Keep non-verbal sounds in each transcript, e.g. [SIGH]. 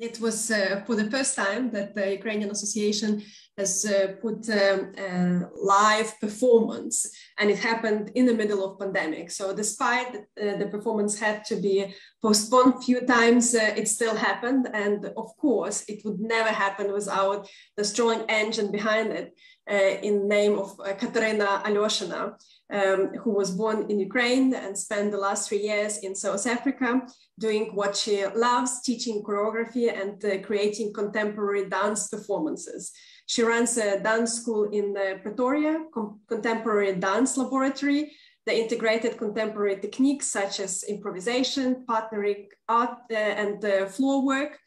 It was uh, for the first time that the Ukrainian Association has uh, put um, uh, live performance and it happened in the middle of pandemic. So despite uh, the performance had to be postponed few times, uh, it still happened. And of course, it would never happen without the strong engine behind it in name of Katerina Alyoshina um, who was born in Ukraine and spent the last three years in South Africa doing what she loves, teaching choreography and uh, creating contemporary dance performances. She runs a dance school in uh, Pretoria, contemporary dance laboratory, the integrated contemporary techniques such as improvisation, partnering art uh, and uh, floor work,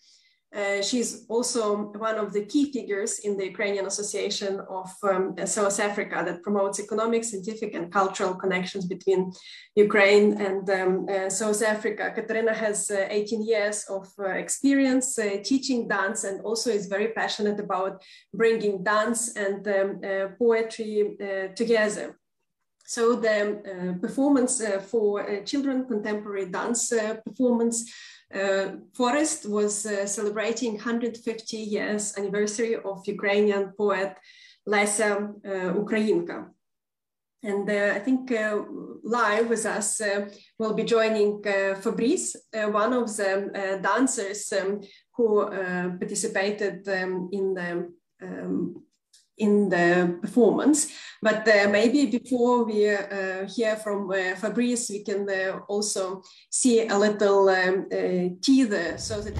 uh, she's also one of the key figures in the Ukrainian Association of um, South Africa that promotes economic, scientific, and cultural connections between Ukraine and um, uh, South Africa. Katerina has uh, 18 years of uh, experience uh, teaching dance and also is very passionate about bringing dance and um, poetry together. So the performance for children, contemporary dance performance, uh, Forest was uh, celebrating 150 years anniversary of Ukrainian poet Lesya uh, Ukrainka. And uh, I think uh, live with us uh, will be joining Fabrice, one of the dancers um, who participated um, in the um, in the performance. But uh, maybe before we uh, hear from uh, Fabrice, we can uh, also see a little um, uh, teaser so that.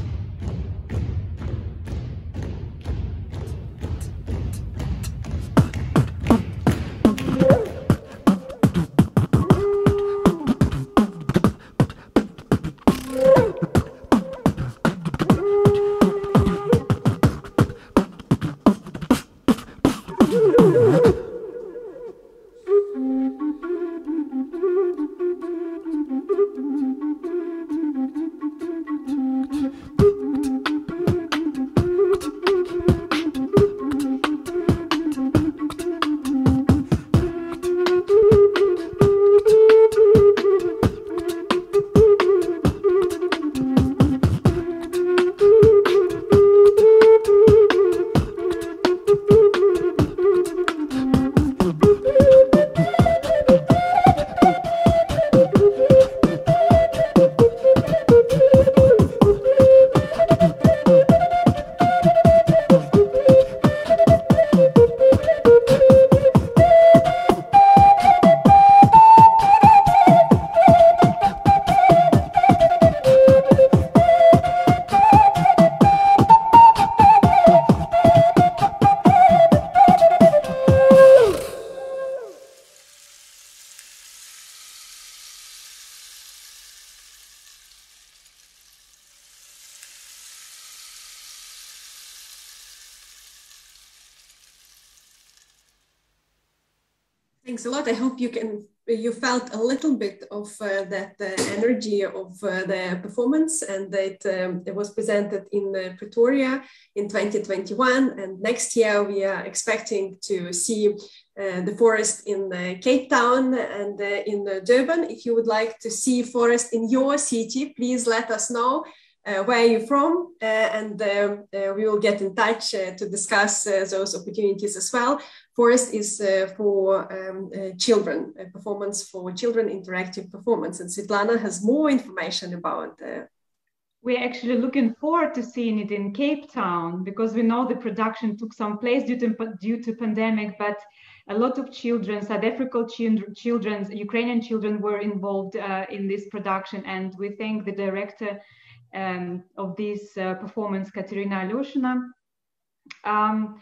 Little bit of uh, that uh, energy of uh, the performance and that um, it was presented in uh, Pretoria in 2021 and next year we are expecting to see uh, the forest in uh, Cape Town and in Durban. If you would like to see forest in your city, please let us know. Where are you from? and um, we will get in touch to discuss those opportunities as well. Forest is uh, for um, uh, children, a performance for children, interactive performance. And Svetlana has more information about uh, we're actually looking forward to seeing it in Cape Town because we know the production took some place due to due to pandemic, but a lot of children, South African children, children Ukrainian children were involved uh, in this production, and we thank the director um, of this uh, performance, Katerina Alyoshina. Um,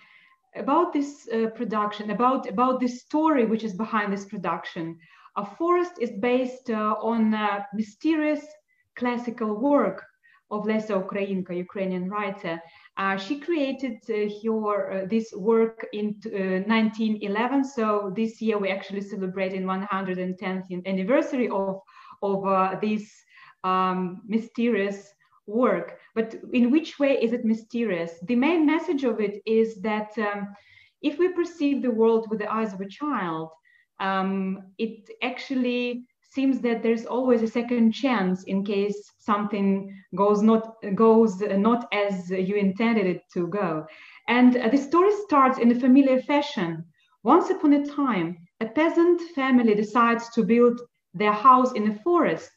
about this uh, production, about, about this story which is behind this production. A forest is based uh, on a mysterious classical work of Lesya Ukrainka, Ukrainian writer. Uh, she created uh, her, uh, this work in 1911. So this year we actually celebrating 110th anniversary of, of this um, mysterious work. But in which way is it mysterious? The main message of it is that um, if we perceive the world with the eyes of a child, um, it actually seems that there's always a second chance in case something goes not goes not as you intended it to go. And uh, the story starts in a familiar fashion. Once upon a time, a peasant family decides to build their house in a forest.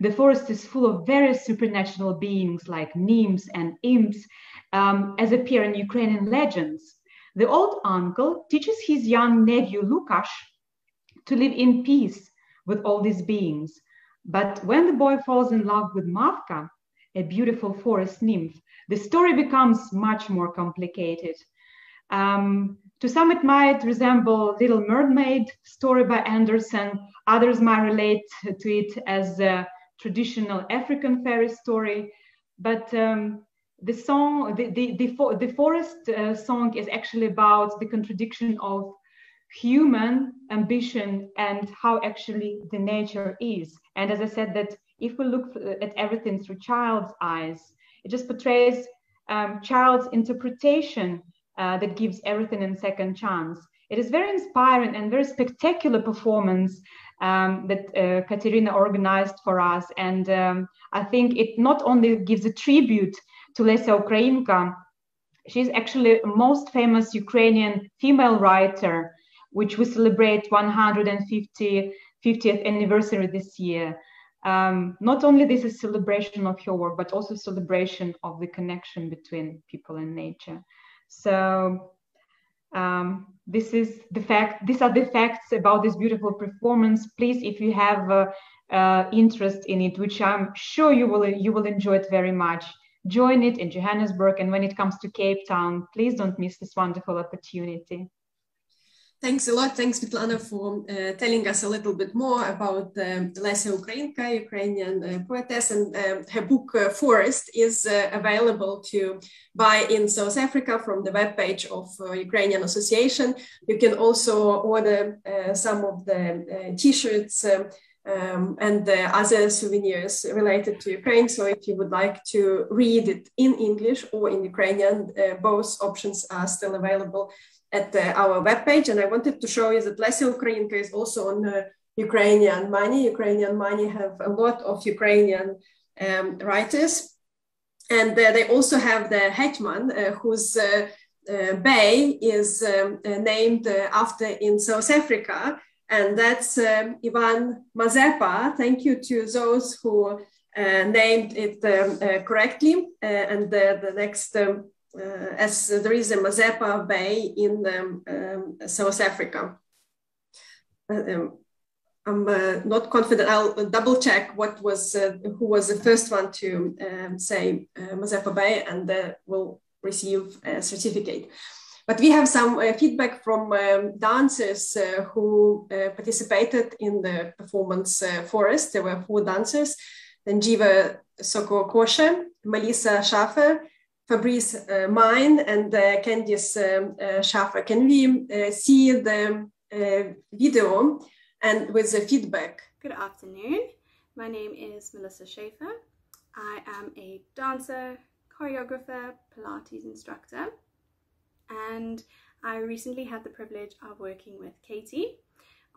The forest is full of various supernatural beings like nymphs and imps, um, as appear in Ukrainian legends. The old uncle teaches his young nephew Lukash to live in peace with all these beings. But when the boy falls in love with Mavka, a beautiful forest nymph, the story becomes much more complicated. Um, to some, it might resemble Little Mermaid story by Andersen. Others might relate to it as a traditional African fairy story. But um, the song, the, the, the, the forest uh, song is actually about the contradiction of human ambition and how actually the nature is. And as I said, that if we look at everything through child's eyes, it just portrays um, child's interpretation uh, that gives everything a second chance. It is very inspiring and very spectacular performance um, that uh, Katerina organized for us. And um, I think it not only gives a tribute to Lesia Ukrainka, she's actually most famous Ukrainian female writer which we celebrate 150 50th anniversary this year. Um, not only this is celebration of her work, but also celebration of the connection between people and nature. So um, this is the fact. These are the facts about this beautiful performance. Please, if you have uh, uh, interest in it, which I'm sure you will, you will enjoy it very much. Join it in Johannesburg, and when it comes to Cape Town, please don't miss this wonderful opportunity. Thanks a lot. Thanks, Svetlana, for uh, telling us a little bit more about um, Lesia Ukrainka, Ukrainian uh, poetess, and um, her book uh, Forest is uh, available to buy in South Africa from the webpage of uh, Ukrainian Association. You can also order uh, some of the t-shirts um, um, and other souvenirs related to Ukraine. So if you would like to read it in English or in Ukrainian, both options are still available at uh, our webpage. And I wanted to show you that Lesia Ukrainka is also on uh, Ukrainian money. Ukrainian money have a lot of Ukrainian um, writers. And uh, they also have the Hetman, uh, whose uh, uh, bay is um, named after in South Africa. And that's um, Ivan Mazepa. Thank you to those who named it um, correctly. and the, the next um, uh, as there is a Mazepa Bay in um, um, South Africa. Uh, um, I'm uh, not confident. I'll double check what was uh, who was the first one to um, say uh, Mazepa Bay, and uh, will receive a certificate. But we have some uh, feedback from um, dancers who participated in the performance Forest. There were four dancers: Jiva Soxokoshe, Melissa Schafer, Fabrice uh, Mine and uh, Candice um, uh, Schaffer. Can we uh, see the uh, video and with the feedback? Good afternoon. My name is Melissa Schafer. I am a dancer, choreographer, Pilates instructor, and I recently had the privilege of working with Katie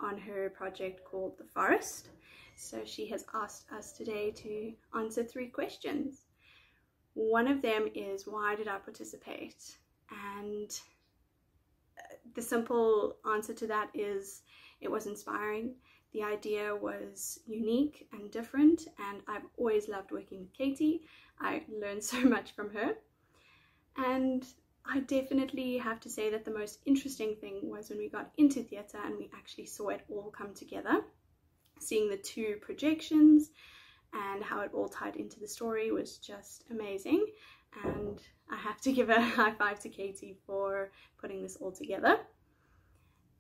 on her project called The Forest. So she has asked us today to answer three questions. One of them is why did I participate? And uh, the simple answer to that is it was inspiring. The idea was unique and different, and I've always loved working with Katie. I learned [LAUGHS] so much from her. And I definitely have to say that the most interesting thing was when we got into theatre and we actually saw it all come together. Seeing the two projections and how it all tied into the story was just amazing. And I have to give a [LAUGHS] high five to Katie for putting this all together.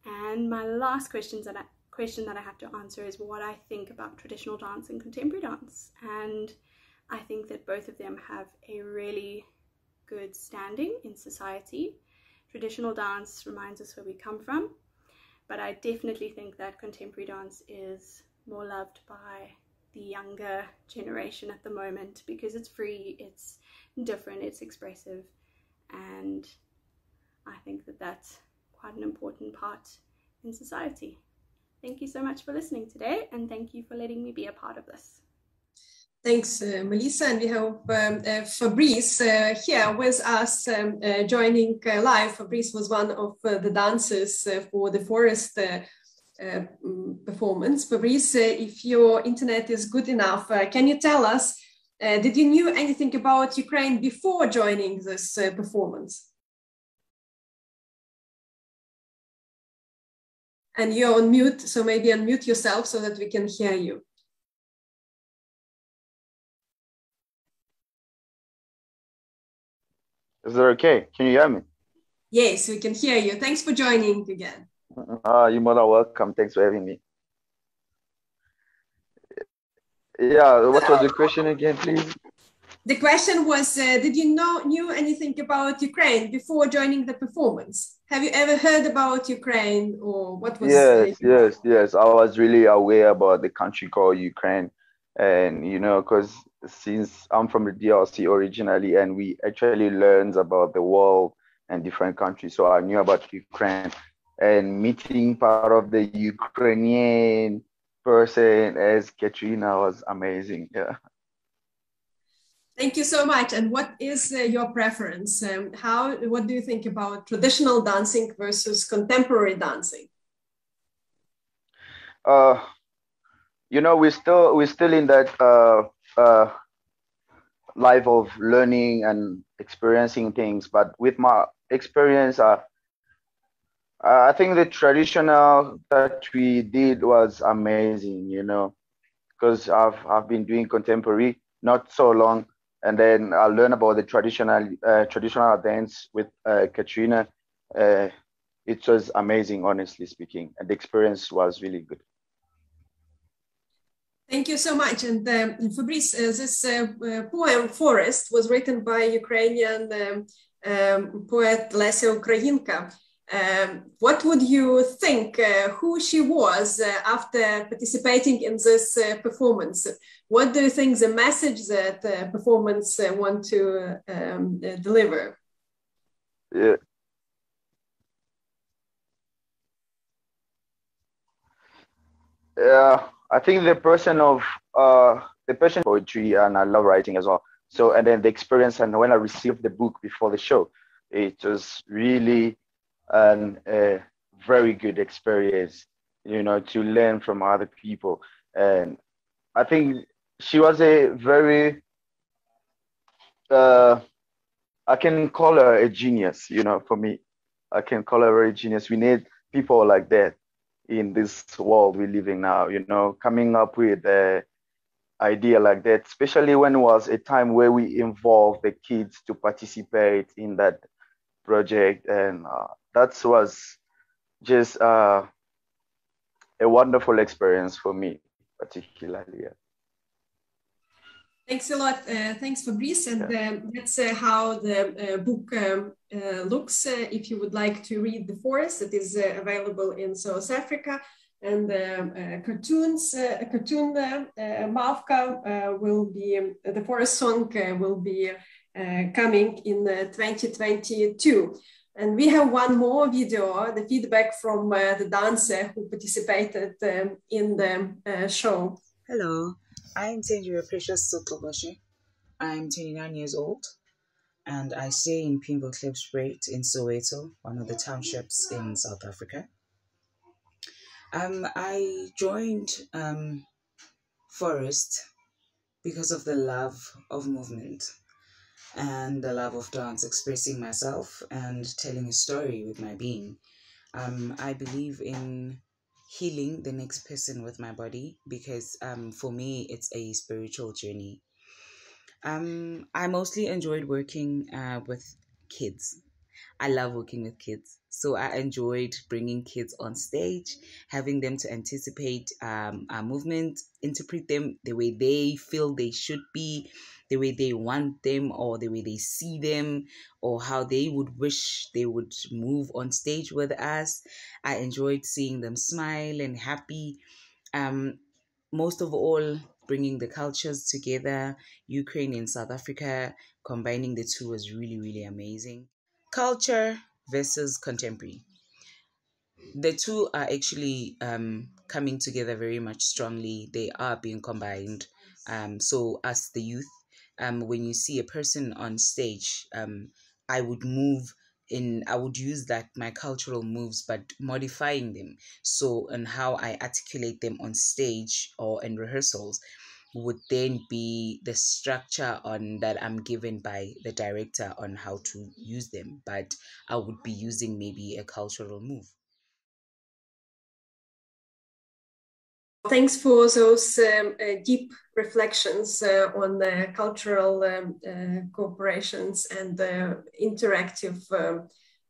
And my last questions that I, question that I have to answer is what I think about traditional dance and contemporary dance. And I think that both of them have a really good standing in society. Traditional dance reminds us where we come from, but I definitely think that contemporary dance is more loved by the younger generation at the moment because it's free, it's different, it's expressive, and I think that that's quite an important part in society. thank you so much for listening today, and thank you for letting me be a part of this. Thanks, uh, Melissa. And we have um, uh, Fabrice uh, here with us um, uh, joining uh, live. Fabrice was one of uh, the dancers for the forest mm, performance. Fabrice, if your internet is good enough, uh, can you tell us, uh, did you knew anything about Ukraine before joining this performance? And you're on mute, so maybe unmute yourself so that we can hear you. Is that okay? Can you hear me? Yes, we can hear you. Thanks for joining again. Ah, you're more than welcome. Thanks for having me. Yeah, what was the question again, please? The question was, uh, did you know knew anything about Ukraine before joining the performance? Have you ever heard about Ukraine or what was? Yes, yes, yes. I was really aware about the country called Ukraine, and you know, because since I'm from the DRC originally, and we actually learned about the world and different countries. So I knew about Ukraine and meeting part of the Ukrainian person as Katrina was amazing. Yeah. Thank you so much. And what is uh, your preference? Um, how? What do you think about traditional dancing versus contemporary dancing? Uh, you know, we're still we're still in that uh, uh, life of learning and experiencing things. But with my experience, uh, I think the traditional that we did was amazing, you know, because I've I've been doing contemporary not so long, and then I learned about the traditional uh, traditional dance with uh, Katrina. Uh, it was amazing, honestly speaking, and the experience was really good. Thank you so much. And um, Fabrice, uh, this uh, uh, poem Forest was written by Ukrainian um, um, poet Lesya Ukrainka. Um, what would you think uh, who she was uh, after participating in this uh, performance? What do you think the message that performance want to um, deliver? Yeah. Yeah I think the person of uh, the person poetry and I love writing as well. So and then the experience and when I received the book before the show, it was really an, a very good experience, you know, to learn from other people. And I think she was a very uh, I can call her a genius, you know, for me. I can call her a genius. We need people like that in this world we're living now, you know, coming up with a idea like that, especially when it was a time where we involved the kids to participate in that project. And uh, that was just uh, a wonderful experience for me, particularly. Yeah. Thanks a lot. Uh, thanks, Fabrice. And yeah. uh, that's uh, how the uh, book um, uh, looks. Uh, if you would like to read The Forest, it is available in South Africa. And the cartoons, cartoon Mavka will be, um, the Forest song will be coming in 2022. And we have one more video, the feedback from the dancer who participated um, in the show. Hello, I'm Tendria Precious Soxokoshe. I'm 29 years old and I stay in Pimville Klipspruit in Soweto, one of the townships in South Africa. Um, I joined um, Forest because of the love of movement and the love of dance, expressing myself and telling a story with my being. Um, I believe in healing the next person with my body because um, for me it's a spiritual journey. Um, i mostly enjoyed working uh, with kids. I love working with kids. So i enjoyed bringing kids on stage having them to anticipate um, our movement interpret them the way they feel they should be the way they want them or the way they see them or how they would wish they would move on stage with us. I enjoyed seeing them smile and happy. Um, most of all, bringing the cultures together, Ukraine and South Africa, combining the two was really, really amazing. Culture versus contemporary. The two are actually um, coming together very much strongly. They are being combined. Um, so as the youth, um, when you see a person on stage, um, I would move in i would use that my cultural moves but modifying them. So and how i articulate them on stage or in rehearsals would then be the structure on that i'm given by the director on how to use them. But i would be using maybe a cultural move Thanks for those um, uh, deep reflections uh, on the cultural um, uh, cooperations and interactive um,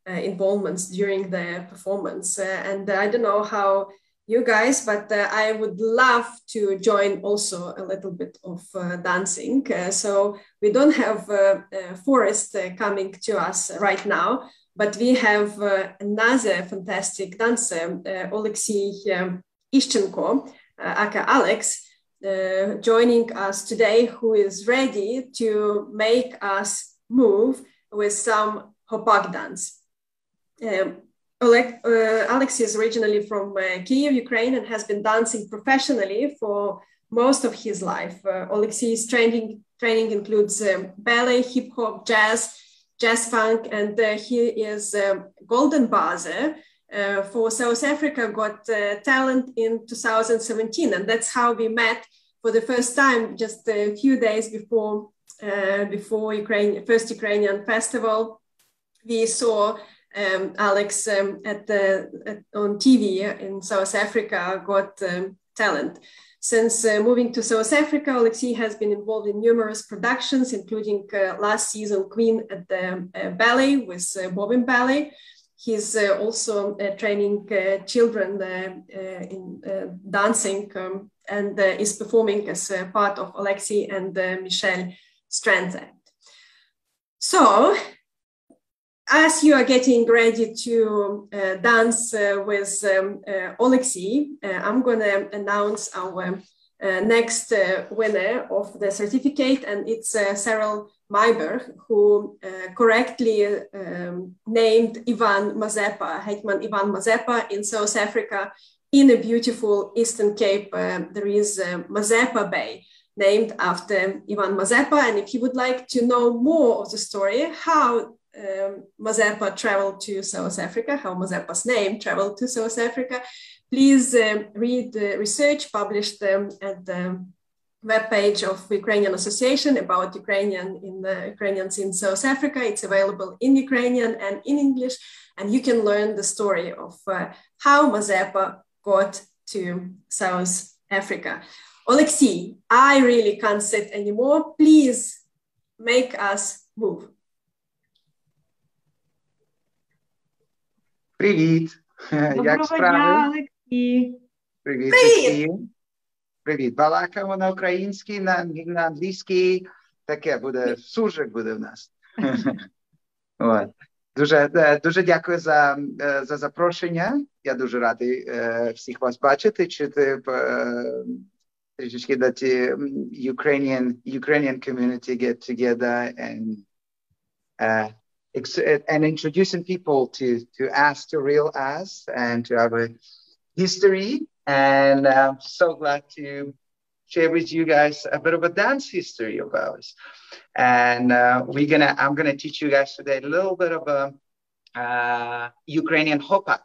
uh, involvements during the performance. Uh, and I don't know how you guys, but uh, I would love to join also a little bit of dancing. so we don't have Forest coming to us right now, but we have another fantastic dancer, Oleksiy um, Ishchenko, aka Alex, uh, joining us today, who is ready to make us move with some hopak dance. Um, uh, Alex is originally from uh, Kiev, Ukraine, and has been dancing professionally for most of his life. Uh, Oleksiy's training training includes um, ballet, hip hop, jazz, jazz funk, and uh, he is um, golden buzzer uh, for South Africa Got uh, Talent in 2017. And that's how we met for the first time just a few days before, uh, before Ukraine, first Ukrainian festival. We saw um, Alex um, at the, at, on TV in South Africa Got um, Talent. Since uh, moving to South Africa, Oleksiy has been involved in numerous productions, including uh, last season Queen at the Ballet with Bobbin Ballet, He's uh, also uh, training uh, children in dancing um, and is performing as part of Oleksiy and Michelle Strands Act. So, as you are getting ready to uh, dance uh, with um, uh, Oleksiy, I'm going to announce our next winner of the certificate, and it's Cyril Myburgh, who uh, correctly um, named Ivan Mazepa, Hetman Ivan Mazepa in South Africa in a beautiful Eastern Cape. Uh, there is Mazepa Bay named after Ivan Mazepa. And if you would like to know more of the story, how um, Mazepa traveled to South Africa, how Mazepa's name traveled to South Africa, please um, read the research published um, at the webpage of Ukrainian Association about Ukrainian in the Ukrainians in South Africa. It's available in Ukrainian and in English, and you can learn the story of uh, how Mazepa got to South Africa. Oleksiy, I really can't sit anymore. Please make us move. Привіт! [LAUGHS] Як справи? Привіт! Привіт! Привіт, балакаємо на українській, на, на англійській. Таке буде сужик буде в нас. [LAUGHS] От. Дуже дуже дякую за за запрошення. Я дуже радий всіх вас бачити. Чути трішечки that Ukrainian Ukrainian community get together and uh, and introducing people to to us to real us and to our history and I'm so glad to share with you guys a bit of a dance history of ours. And uh, we're gonna, I'm gonna teach you guys today a little bit of a uh, Ukrainian hopak,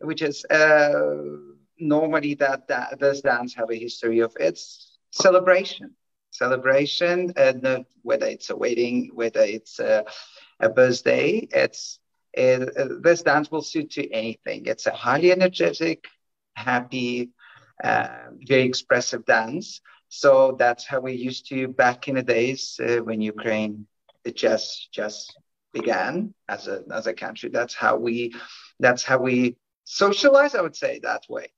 which is uh, normally that, that this dance have a history of its celebration, celebration, and whether it's a wedding, whether it's a, a birthday, it's it, this dance will suit to anything. It's a highly energetic, happy, uh, very expressive dance. So that's how we used to back in the days uh, when Ukraine just just began as a as a country. That's how we that's how we socialize. I would say that way.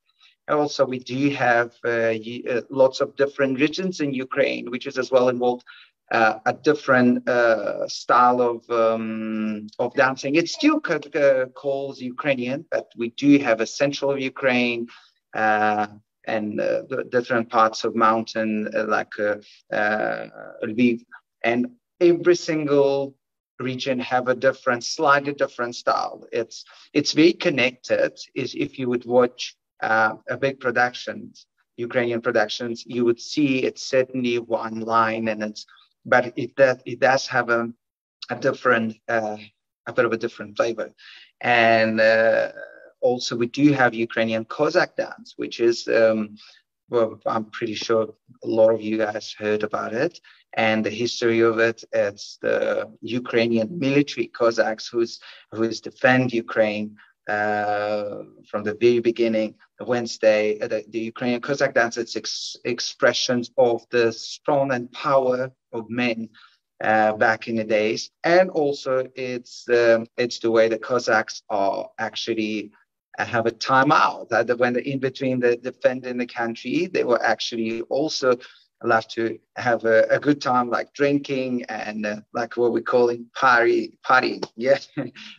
also, we do have uh, uh, lots of different regions in Ukraine, which is as well involved uh, a different uh, style of um, of dancing. It's still uh, called Ukrainian, but we do have a central Ukraine uh, and uh, different parts of mountain uh, like Lviv, and every single region have a different, slightly different style. It's it's very connected. Is if you would watch a big productions, Ukrainian productions, you would see it's certainly one line, and it's but it does it does have a a different uh, a bit of a different flavor, and uh, also we do have Ukrainian Cossack dance, which is um, well, I'm pretty sure a lot of you guys heard about it and the history of it. It's the Ukrainian military Cossacks who's who's defend Ukraine uh, from the very beginning. Wednesday, uh, the, the Ukrainian Cossack dance, it's ex- expressions of the strong and power of men uh, back in the days, and also it's um, it's the way the Cossacks are actually uh, have a timeout. That when in between the defending the country, they were actually also allowed to have a, a good time, like drinking and uh, like what we call in party, party. [LAUGHS] Yeah.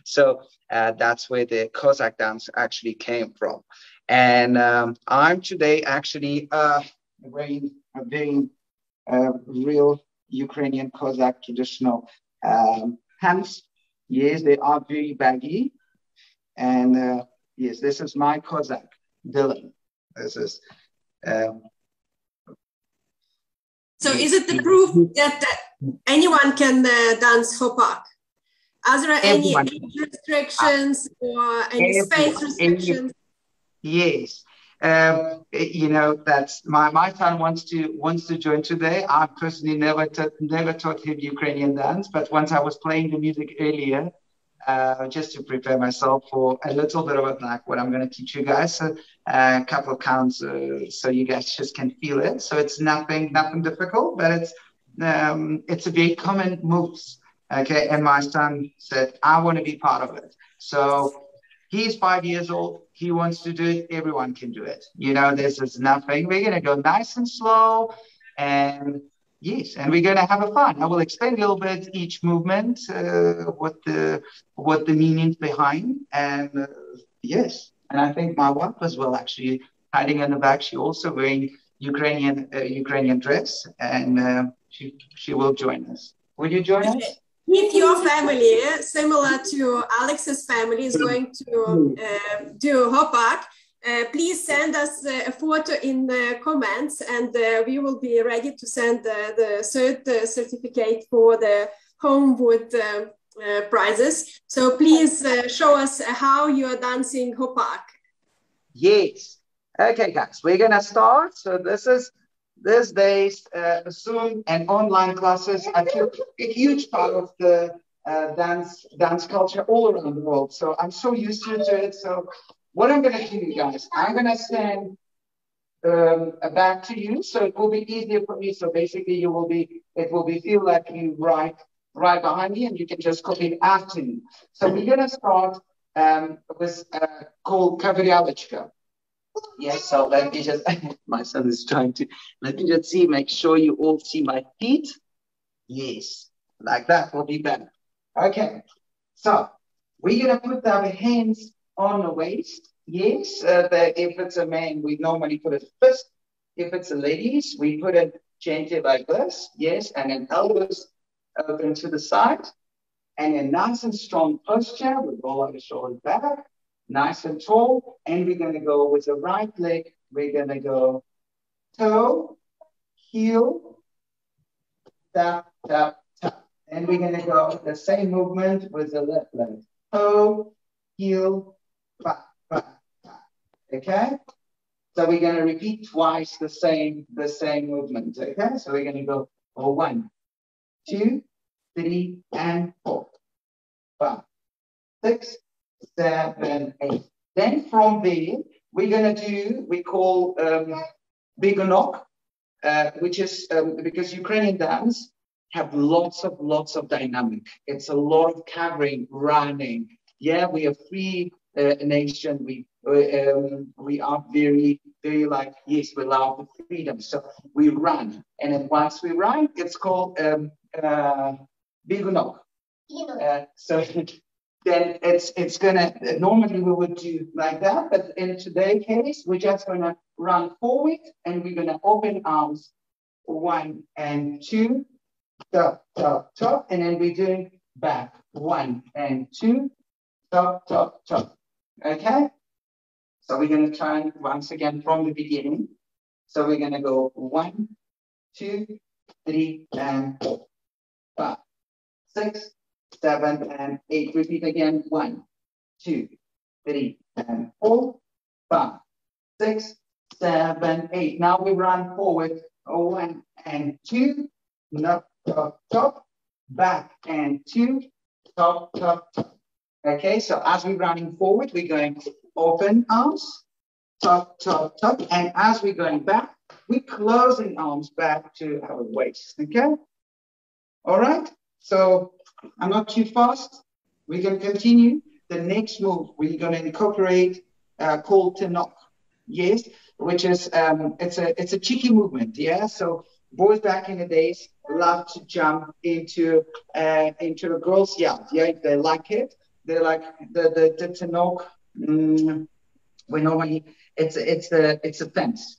so uh, that's where the Cossack dance actually came from. And um, I'm today actually uh, wearing a very uh, real Ukrainian Cossack traditional um, pants. Yes, they are very baggy. And uh, yes, this is my Cossack, Dylan. This is um, so is it the proof that anyone can uh, dance hopak? Are there any restrictions or any Everyone. space restrictions? Yes. Um, you know that's my, my son wants to wants to join today. I personally never t- never taught him Ukrainian dance, but once I was playing the music earlier, uh, just to prepare myself for a little bit of like what I'm going to teach you guys. So, uh, a couple of counts uh, so you guys just can feel it. So it's nothing nothing difficult, but it's um, it's a very common moves. Okay, and my son said I want to be part of it. So he's five years old. He wants to do it. Everyone can do it. You know, this is nothing. We're gonna go nice and slow and Yes, and we're going to have a fun. I will explain a little bit each movement, uh, what the what the meanings behind, and uh, yes, and I think my wife as well, actually hiding in the back. She also wearing Ukrainian uh, Ukrainian dress, and uh, she she will join us. Will you join us? If your family, similar to Alex's family, is going to uh, do hopak, uh, please send us uh, a photo in the comments and uh, we will be ready to send the third certificate for the Homewood uh, prizes. So please show us how you are dancing Hopak. Yes. Okay, guys, we're going to start. So this is these days, Zoom and online classes are a huge part of the dance dance culture all around the world. So I'm so used to it. So what I'm going to do, guys, I'm going to send um, back to you, so it will be easier for me. So basically, you will be, it will be feel like you right, right behind me, and you can just copy it after me. So we're going to start um, with uh, called. Yes, so let me just, [LAUGHS] my son is trying to, let me just see, make sure you all see my feet. Yes, like that will be better. Okay, so we're going to put our hands on the waist. Yes, uh, the, if it's a man, we normally put it first. If it's a ladies, we put it gently like this. Yes, and then elbows open to the side. And a nice and strong posture. We roll our shoulders back, nice and tall. And we're going to go with the right leg. We're going to go toe, heel, tap, tap, tap. And we're going to go the same movement with the left leg. Toe, heel, Okay? So we're going to repeat twice the same the same movement. Okay? So we're going to go for one, two, three, and four, five, six, seven, eight. Then from there, we're going to do, we call um, Begunok, uh, which is um, because Ukrainian dance have lots of lots of dynamic. It's a lot of covering, running. Yeah, we have three uh, nation. We um, we are very very like yes, we love the freedom. So we run, and then once we run, it's called um, uh, bigunok. Uh, so [LAUGHS] then it's it's gonna normally we would do like that, but in today's case, we're just gonna run forward and we're gonna open arms one and two, top, top, top, and then we're doing back one and two, top, top, top. Okay? So we're going to try once again from the beginning. So we're going to go one, two, three, and four, five, six, seven, and eight. Repeat again. One, two, three, and four, five, six, seven, eight. Now we run forward. Oh, one and two. Up, top, top. Back and two. Top, top, top. Okay, so as we're running forward, we're going to open arms, top, top, top. And as we're going back, we're closing arms back to our waist. Okay? All right? So I'm not too fast. We can continue. The next move we're going to incorporate uh, called to knock. Yes, which is um, it's a it's a cheeky movement. Yeah. So boys back in the days love to jump into uh, into a girl's yard. Yeah, they like it. Like the the, the knock. Mm, we normally it's it's a it's a fence,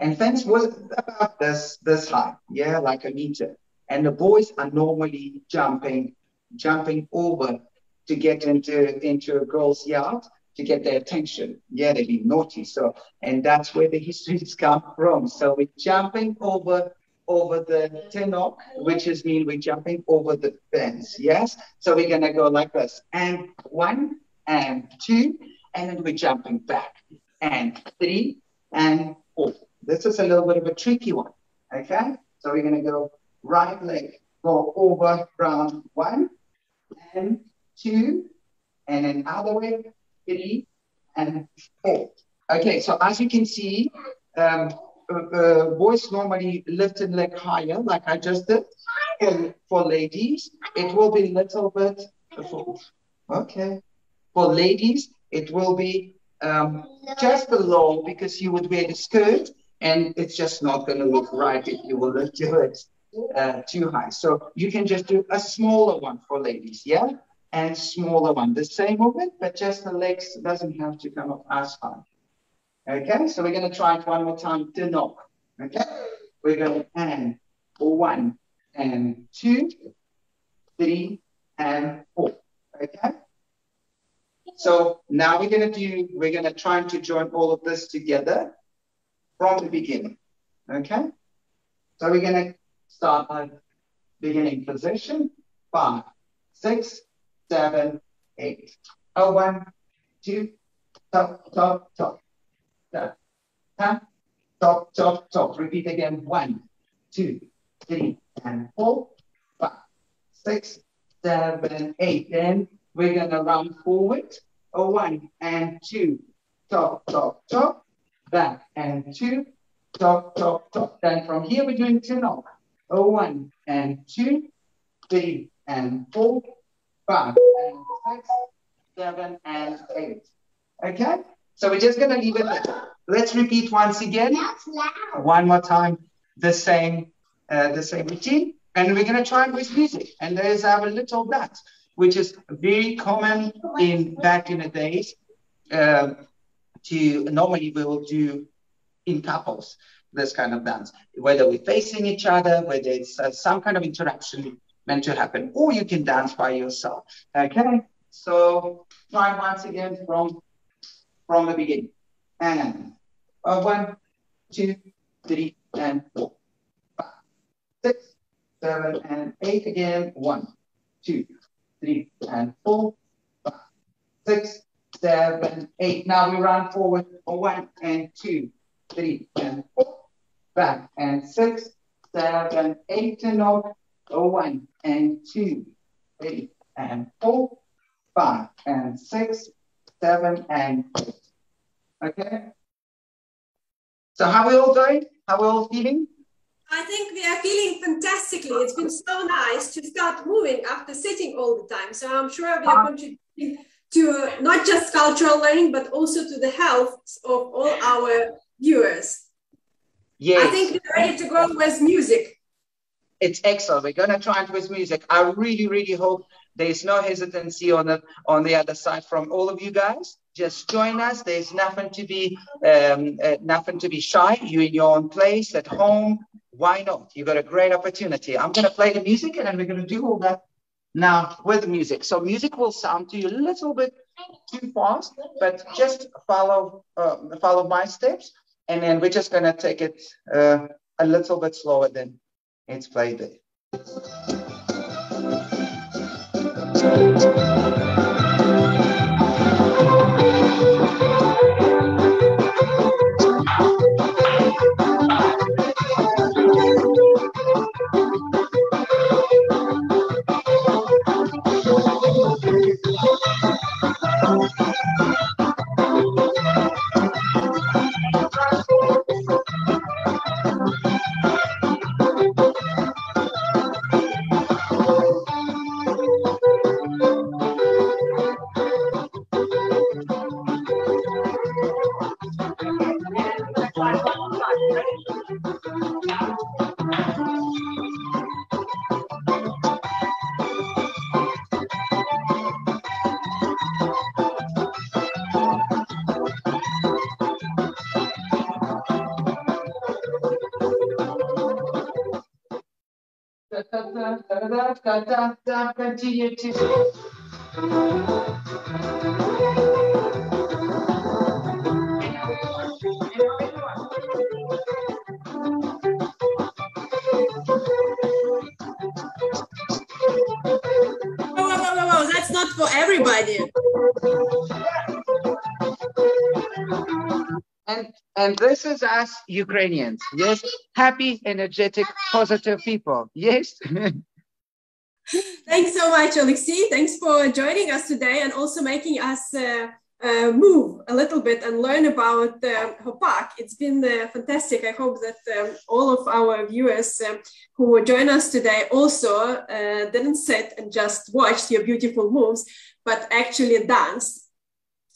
and fence was about this this high. Yeah, like a meter. And the boys are normally jumping jumping over to get into into a girl's yard to get their attention. Yeah, they've been naughty. So, and that's where the [LAUGHS] histories come from. So we're jumping over over the tenok, which is mean we're jumping over the fence. Yes. So we're gonna go like this, and one, and two, and then we're jumping back, and three, and four. This is a little bit of a tricky one. Okay. So we're gonna go right leg, go over round one, and two, and then other way, three, and four. Okay, so as you can see, um, uh, uh, boys normally lift the leg higher, like I just did. And for ladies, it will be a little bit, okay. For ladies, it will be um, just below because you would wear the skirt and it's just not going to look right if you will lift your hips uh, too high. So you can just do a smaller one for ladies, yeah? And smaller one, the same movement, but just the legs doesn't have to come up as high. Okay, so we're going to try it one more time knock. Okay, we're going and one and two, three and four. Okay. So now we're going to do, we're going to try to join all of this together from the beginning. Okay. So we're going to start by beginning position. Five, six, seven, eight. Oh, one, two, top, top, top. Tap, tap, top, top, top. Repeat again. One, two, three, and four, five, six, seven, eight. Then we're gonna run forward. Oh, one and two. Top, top, top. Back and two. Top, top, top. Then from here we're doing two knock one and two, three and four, five and six, seven and eight. Okay? So we're just going to leave it there. Let's repeat once again. One more time, the same, uh, the same routine. And we're going to try it with music. And there's our little dance, which is very common in back in the days. Uh, to normally we will do in couples this kind of dance, whether we're facing each other, whether it's uh, some kind of interaction meant to happen, or you can dance by yourself. Okay, so try once again from from the beginning. And uh, one, two, three, and four, five, six, seven, and eight again. One, two, three, and four, five, six, seven, eight. Now we run forward. One and two, three, and four back and six, seven, eight and oh one and two, three and four, five and six, seven and eight. Okay. So how are we all doing? How are we all feeling? I think we are feeling fantastically. It's been so nice to start moving after sitting all the time. So I'm sure we are uh-huh. contributing to uh, not just cultural learning, but also to the health of all our viewers. Yes. I think we're ready to go with music. It's excellent. We're going to try it with music. I really, really hope there's no hesitancy on the on the other side from all of you guys. Just join us. There's nothing to be um, uh, nothing to be shy. You in your own place at home. Why not? You've got a great opportunity. I'm going to play the music, and then we're going to do all that now with the music. So music will sound to you a little bit too fast, but just follow uh, follow my steps, and then we're just gonna take it uh, a little bit slower than it's played there thank you. That's not for everybody. And and this is us Ukrainians. Yes, happy, energetic, positive people. Yes. [LAUGHS] Thanks so much, Alexei. Thanks for joining us today and also making us uh, uh, move a little bit and learn about uh, Hopak. It's been uh, fantastic. I hope that um, all of our viewers um, who join us today also uh, didn't sit and just watched your beautiful moves, but actually danced.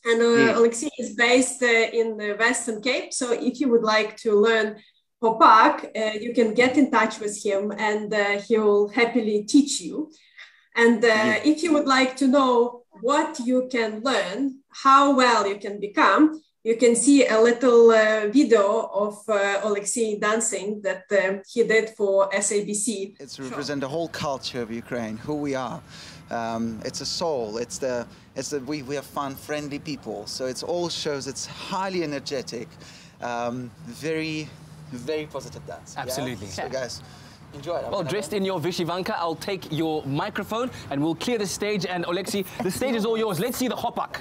And uh, yeah. Alexei is based uh, in the Western Cape. So if you would like to learn Hopak, uh, you can get in touch with him and uh, he will happily teach you. And uh, yeah. if you would like to know what you can learn, how well you can become, you can see a little uh, video of uh, Alexei dancing that uh, he did for SABC. It's represent the whole culture of Ukraine, who we are. Um, it's a soul. It's the it's the we we are fun, friendly people. So it all shows. It's highly energetic, um, very very positive dance. Absolutely. Yeah? So guys. Enjoy Well, dressed in your Vyshyvanka, I'll take your microphone and we'll clear the stage. And Alexei, the stage is all yours. Let's see the hopak.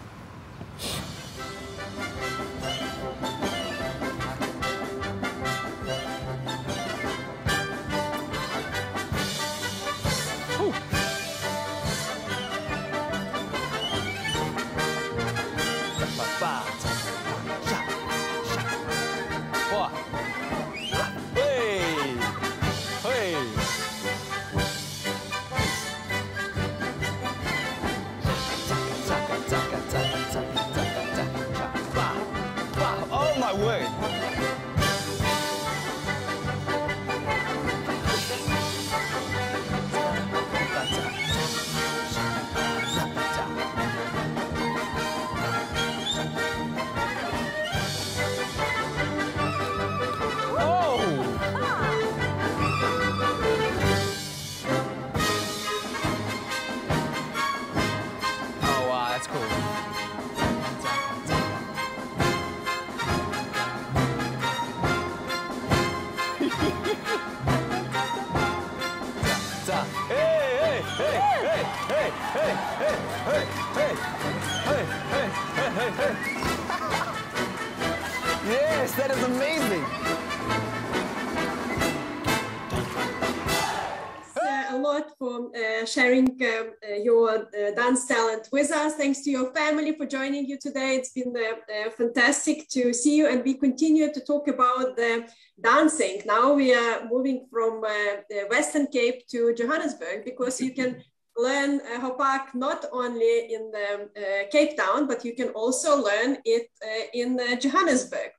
sharing uh, uh, your uh, dance talent with us. Thanks to your family for joining you today. It's been uh, fantastic to see you, and we continue to talk about the dancing. Now we are moving from the Western Cape to Johannesburg because you can learn uh, Hopak not only in the, uh, Cape Town, but you can also learn it uh, in Johannesburg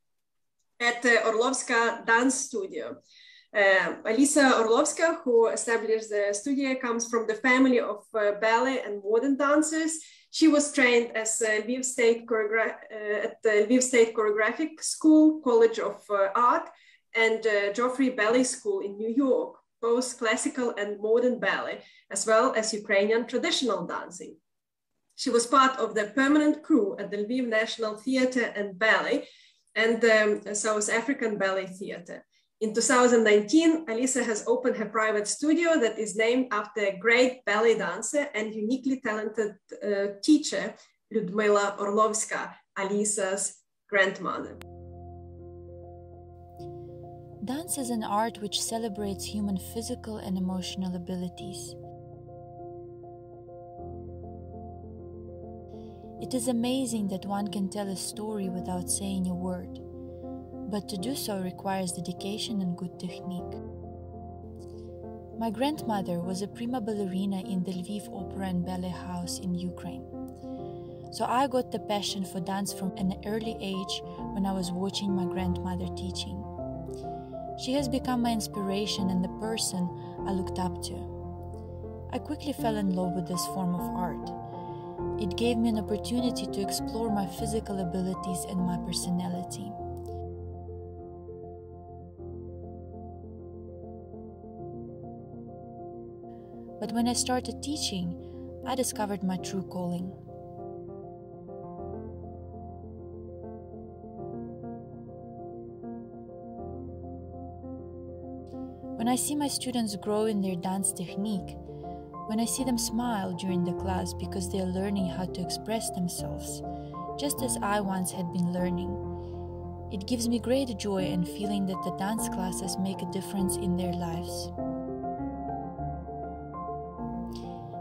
at the Orlovska Dance Studio. Uh, Alisa Orlovska, who established the studio, comes from the family of uh, ballet and modern dancers. She was trained as a Lviv State at the Lviv State Choreographic School, College of Art, and Joffrey Ballet School in New York. both classical and modern ballet, as well as Ukrainian traditional dancing. She was part of the permanent crew at the Lviv National Theatre and Ballet and the South African Ballet Theatre. In 2019, Alisa has opened her private studio that is named after a great ballet dancer and uniquely talented uh, teacher, Ludmila Orlovska, Alisa's grandmother. Dance is an art which celebrates human physical and emotional abilities. It is amazing that one can tell a story without saying a word, but to do so requires dedication and good technique. My grandmother was a prima ballerina in the Lviv Opera and Ballet House in Ukraine. So I got the passion for dance from an early age when I was watching my grandmother teaching. She has become my inspiration and the person I looked up to. I quickly fell in love with this form of art it gave me an opportunity to explore my physical abilities and my personality. But when I started teaching, I discovered my true calling. When I see my students grow in their dance technique, when I see them smile during the class because they are learning how to express themselves, just as I once had been learning, it gives me great joy and feeling that the dance classes make a difference in their lives.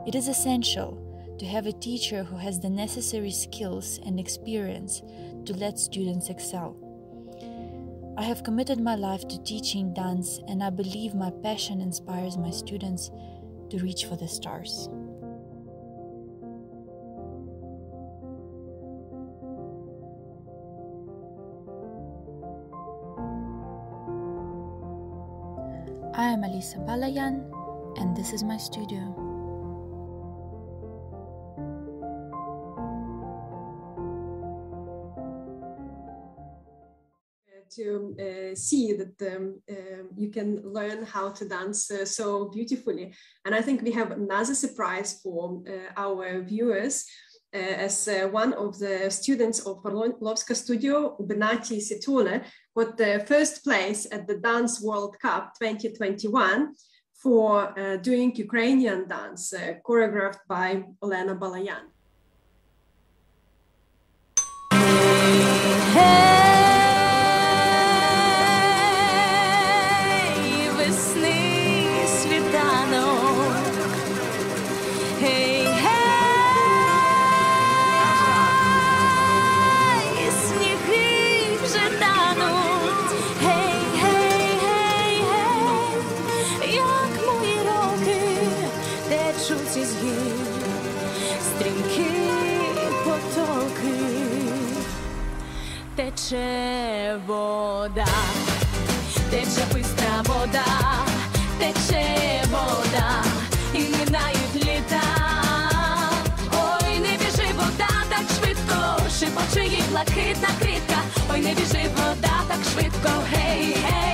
It is essential to have a teacher who has the necessary skills and experience to let students excel. I have committed my life to teaching dance, and I believe my passion inspires my students to reach for the stars. I am Alisa Balayan, and this is my studio. Uh, see that um, uh, you can learn how to dance uh, so beautifully. And I think we have another surprise for uh, our viewers. Uh, as uh, one of the students of Orlovska Studio, Benati Sithole, got the first place at the Dance World Cup 2021 for doing Ukrainian dance, choreographed by Olena Balayan. Тече вода, тече бистра вода, тече вода, і минають літа. Ой, не біжи вода так швидко, шипоче їй блакитна критка. ой, не біжи вода так швидко, гей, гей,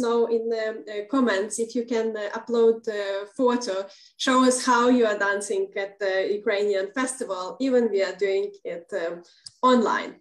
know in the uh, comments if you can uh, upload a photo, show us how you are dancing at the Ukrainian festival, even we are doing it um, online.